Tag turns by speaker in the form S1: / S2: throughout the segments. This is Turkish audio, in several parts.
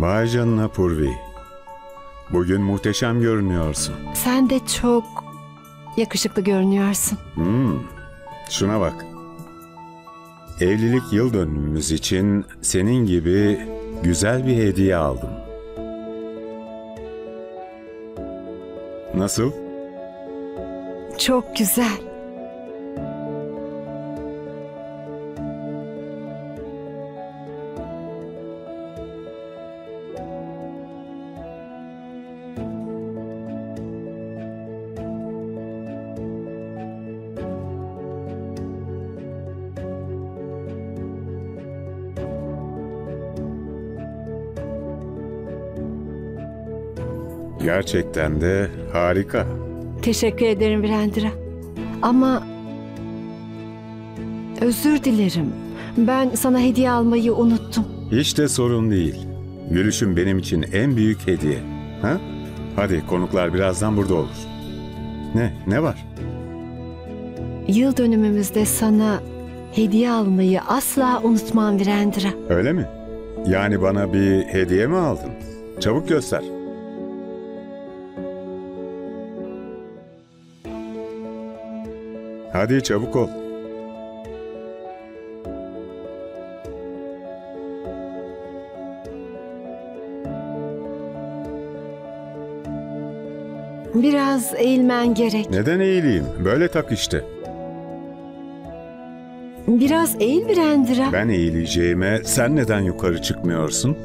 S1: Vay canına Purvi. Bugün muhteşem görünüyorsun.
S2: Sen de çok yakışıklı görünüyorsun.
S1: Hmm, şuna bak. Evlilik yıl dönümümüz için senin gibi güzel bir hediye aldım. Nasıl?
S2: Çok güzel.
S1: Gerçekten de harika.
S2: Teşekkür ederim Virendra. Ama özür dilerim. Ben sana hediye almayı unuttum.
S1: Hiç de sorun değil. Gülüşüm benim için en büyük hediye. Ha? Hadi konuklar birazdan burada olur. Ne? Ne var?
S2: Yıl dönümümüzde sana hediye almayı asla unutmam Virendra.
S1: Öyle mi? Yani bana bir hediye mi aldın? Çabuk göster. Hadi çabuk ol.
S2: Biraz eğilmen gerek.
S1: Neden eğileyim? Böyle tak işte.
S2: Biraz eğil Virendra.
S1: Ben eğileceğime sen neden yukarı çıkmıyorsun?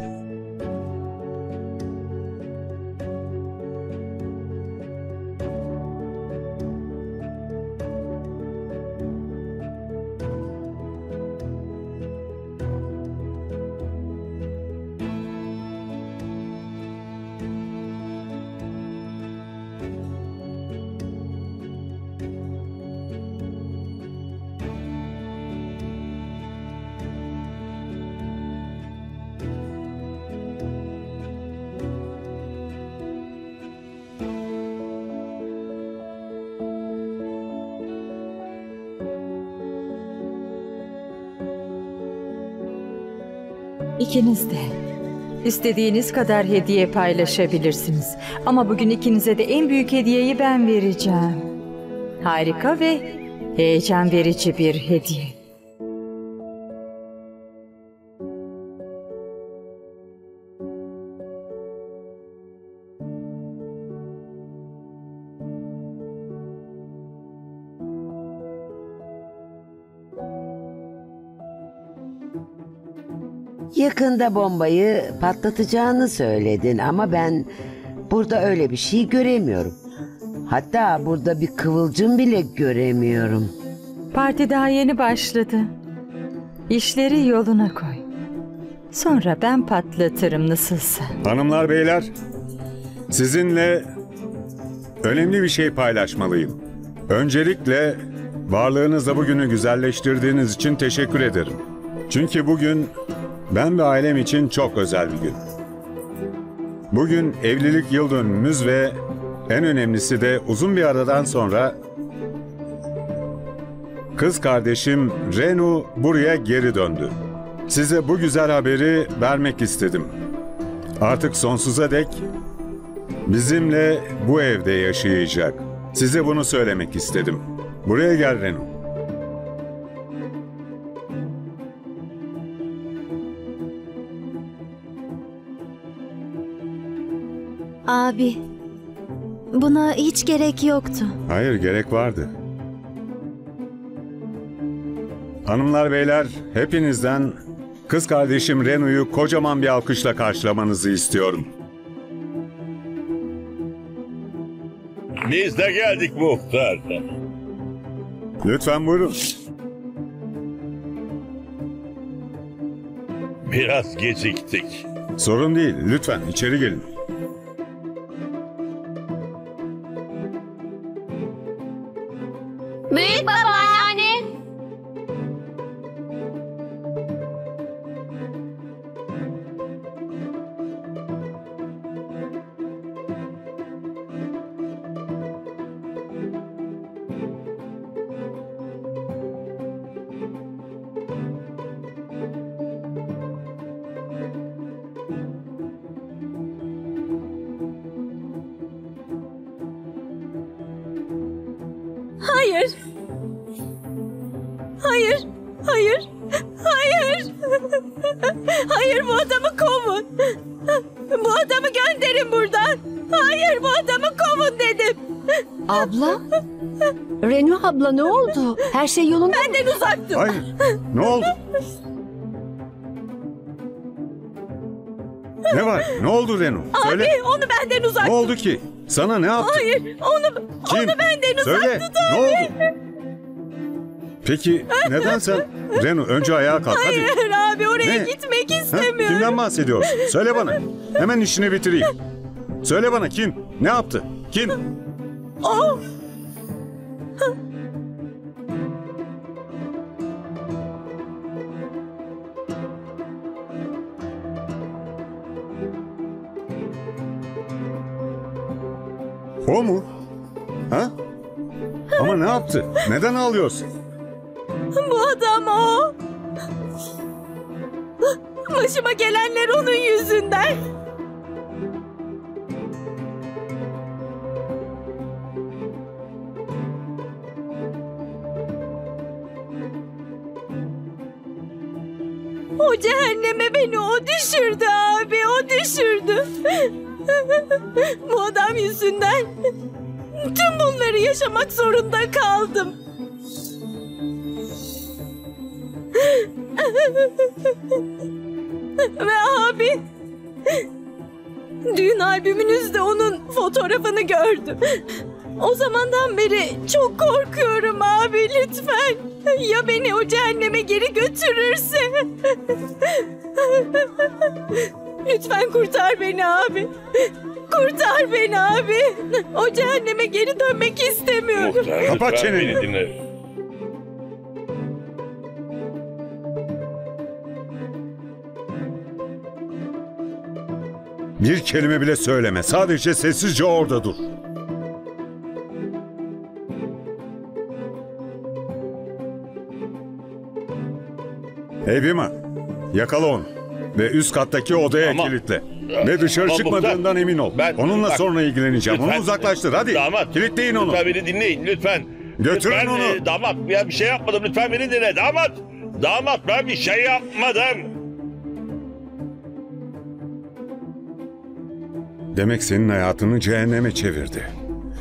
S3: İkiniz de. İstediğiniz kadar hediye paylaşabilirsiniz. Ama bugün ikinize de en büyük hediyeyi ben vereceğim. Harika ve heyecan verici bir hediye.
S4: Yakında bombayı patlatacağını söyledin ama ben burada öyle bir şey göremiyorum. Hatta burada bir kıvılcım bile göremiyorum.
S3: Parti daha yeni başladı. İşleri yoluna koy. Sonra ben patlatırım nasılsa.
S1: Hanımlar beyler, sizinle önemli bir şey paylaşmalıyım. Öncelikle varlığınızla bugünü güzelleştirdiğiniz için teşekkür ederim. Çünkü bugün ben ve ailem için çok özel bir gün. Bugün evlilik yıl dönümümüz ve en önemlisi de uzun bir aradan sonra kız kardeşim Renu buraya geri döndü. Size bu güzel haberi vermek istedim. Artık sonsuza dek bizimle bu evde yaşayacak. Size bunu söylemek istedim. Buraya gel Renu.
S5: Abi, buna hiç gerek yoktu.
S1: Hayır gerek vardı. Hanımlar beyler hepinizden kız kardeşim Renu'yu kocaman bir alkışla karşılamanızı istiyorum.
S6: Biz de geldik muhtar.
S1: Lütfen buyurun.
S6: Biraz geciktik.
S1: Sorun değil lütfen içeri gelin.
S3: Hayır. Hayır. Hayır. Hayır. Hayır bu adamı kovun. Bu adamı gönderin buradan. Hayır bu adamı kovun dedim.
S2: Abla? Renu abla ne oldu? Her şey yolunda mı?
S3: Benden uzak dur.
S1: Hayır. Ne oldu? Ne var? Ne oldu Renu? Söyle.
S3: Abi onu benden uzak
S1: Ne oldu ki? Sana ne yaptı?
S3: Hayır onu,
S1: Kim?
S3: onu benden uzak
S1: Söyle.
S3: tut
S1: Ne
S3: abi.
S1: oldu? Peki neden sen? Renu önce ayağa kalk hadi.
S3: Hayır abi oraya
S1: Ne?
S3: gitmek istemiyorum.
S1: Kimden bahsediyorsun? Söyle bana. Hemen işini bitireyim. Söyle bana kim? Ne yaptı? Kim?
S3: O.
S1: O mu? Ha? Ama ne yaptı? Neden ağlıyorsun?
S3: Bu adam o. Başıma gelenler onun yüzünden. O cehenneme beni o düşürdü abi, o düşürdü. Bu adam yüzünden tüm bunları yaşamak zorunda kaldım. Ve abi düğün albümünüzde onun fotoğrafını gördüm. O zamandan beri çok korkuyorum abi lütfen. Ya beni o cehenneme geri götürürse? Lütfen kurtar beni abi. Kurtar beni abi. O cehenneme geri dönmek istemiyorum.
S6: Muhtar
S1: Kapat
S6: lütfen
S1: çeneni.
S6: beni dinle.
S1: Bir kelime bile söyleme. Sadece sessizce orada dur. Hey Bima, yakala onu. Ve üst kattaki odaya
S6: Ama-
S1: kilitle. Ve dışarı
S6: Ama
S1: çıkmadığından
S6: Muhtar,
S1: emin ol.
S6: ben-
S1: Onunla
S6: bak,
S1: sonra ilgileneceğim.
S6: Lütfen.
S1: Onu uzaklaştır hadi.
S6: Damat.
S1: Kilitleyin onu.
S6: Lütfen beni dinleyin lütfen.
S1: Götürün
S6: lütfen,
S1: onu.
S6: e, damat ya bir şey yapmadım lütfen beni dinle damat. Damat ben bir şey yapmadım.
S1: Demek senin hayatını cehenneme çevirdi.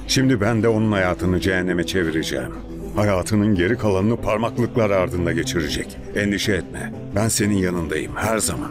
S1: Şimdi ben de onun hayatını cehenneme çevireceğim. Hayatının geri kalanını parmaklıklar ardında geçirecek. Endişe etme. Ben senin yanındayım her zaman.